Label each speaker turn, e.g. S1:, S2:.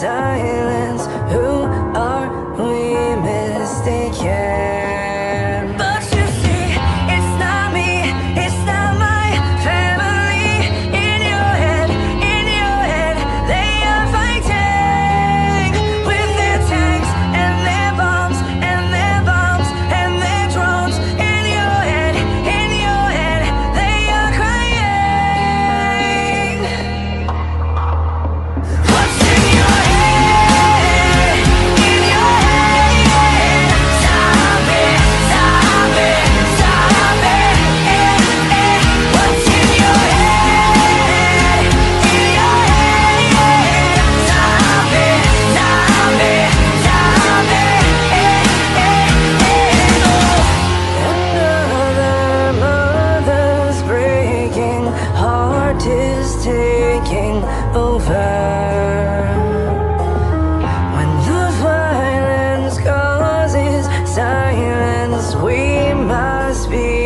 S1: time is taking over. When the violence causes silence We must be